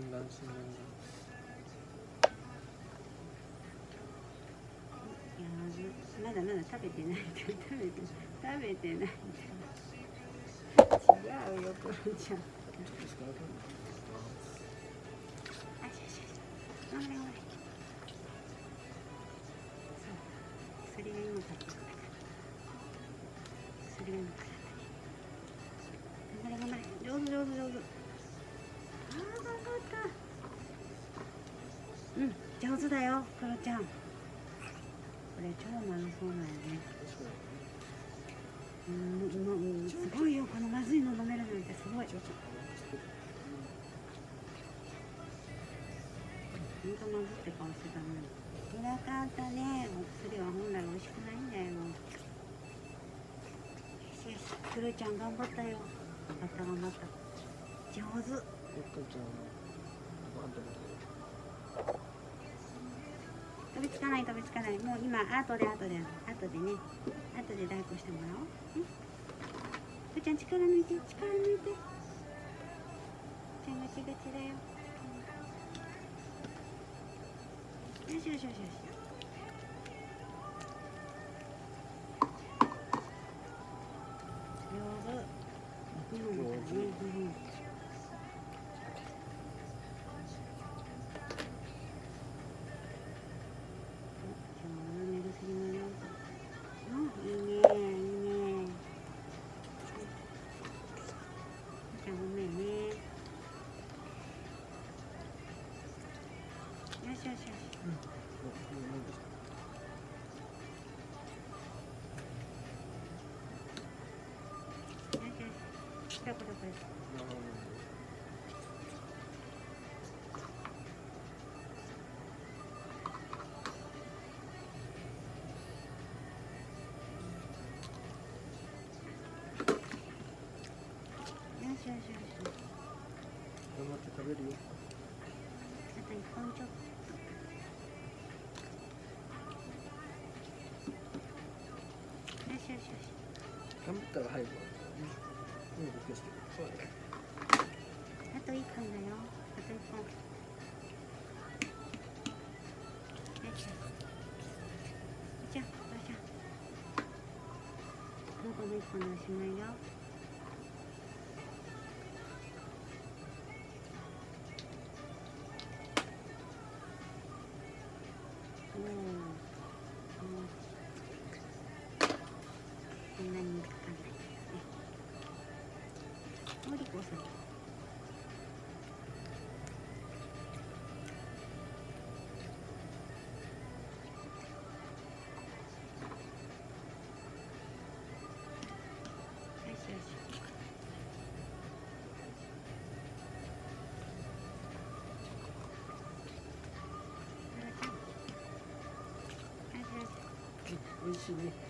診断診断い。やーまだまだ食べてない。から食べて食べてない。違うよクロちゃんあしよしよし頑張れ頑張れそれが今買ってきたからそれが今から頑張れうん上手だよクロちゃん。これ超まずそうなんよね。うんううんすごいよこのまずいの飲めるなんてすごい。ほんとまずって顔してたのに辛かったね。お薬は本来美味しくないんだよ。よしよしクロちゃん頑張ったよ。頑張った頑張った。上手。飛びつかない飛びつかない。もう今後で後で後でね。後で抱っこしてもらおう。うん。ふーちゃん力抜いて力抜いて。ちゃんガチガチだよ。よしよしよしよし。ごめん。ねよしよしよし。よしよし。これこれこれ。頑張って食べるよ頑張ったら入るわうんそうだねあとだよ。あと一本。よいしょ。じゃあ、どこの一本でおしまいよ。おりこ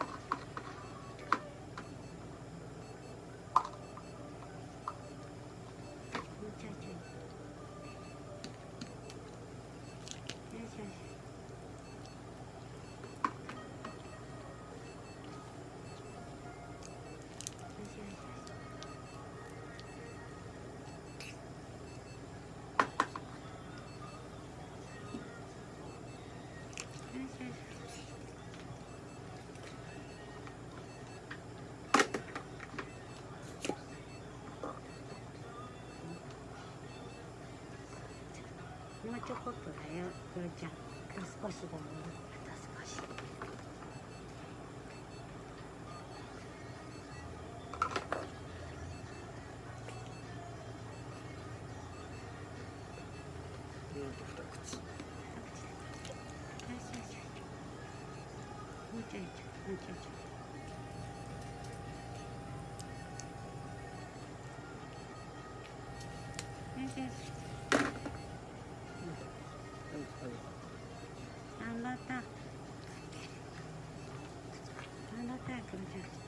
ちょこっとだよ、クロちゃん。あと少しだよ。あと少し。うんと二口よしよしって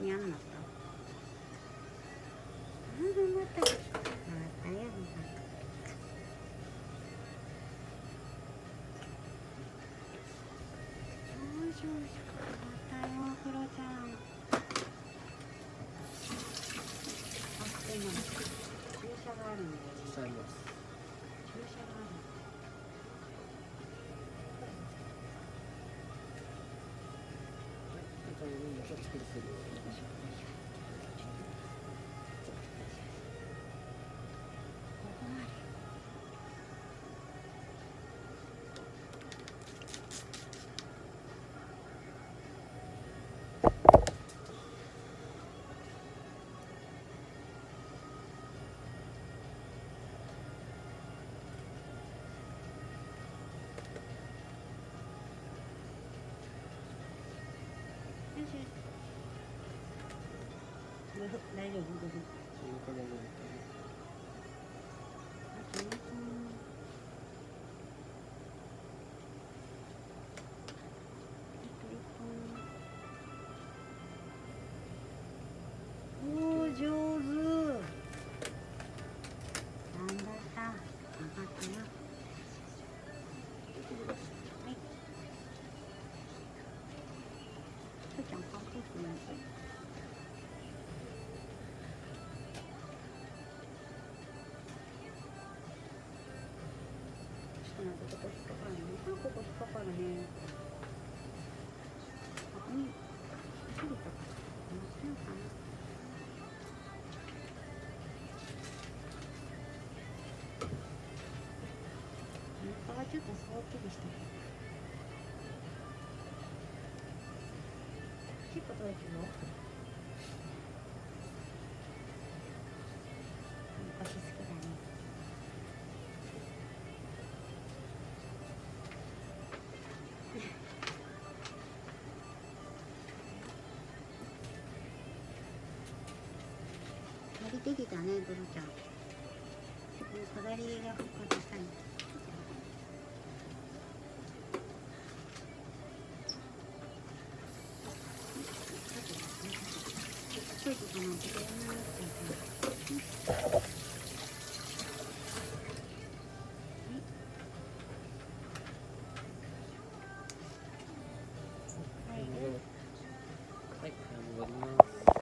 みんなった。なまた。あります。はい。これみんなちょっと作る大丈夫大丈夫 ここ引っかかるね。またここ引っかかる。ねここに切れたか乗ってようかなお腹がちょっとすっきりした結構取れてる。よやりてきたねブルちゃん。飾りが復活したい。ちょっとこの、ブルーっちゃうから